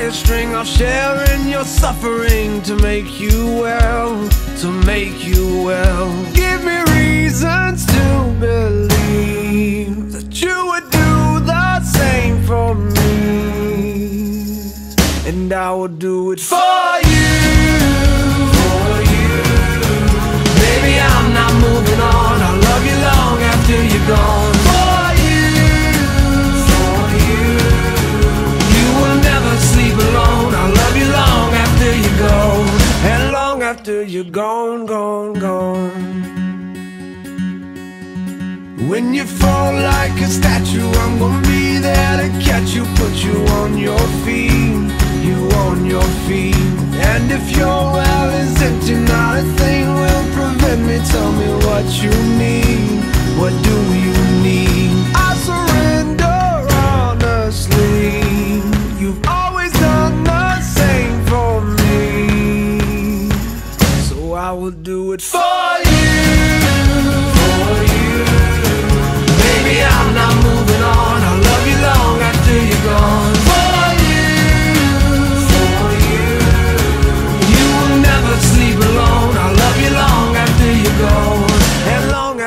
by a string I'll share in your suffering to make you well To make you well. Give me reasons to believe That you would do the same for me. And I will do it for you. For you. Baby, I'm not moving on after you're gone, gone, gone. When you fall like a statue, I'm gonna be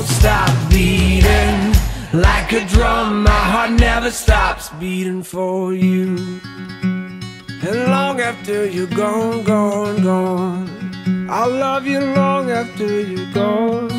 don't stop beating. Like a drum, my heart never stops beating for you. And long after you're gone, gone, gone. I'll love you long after you're gone.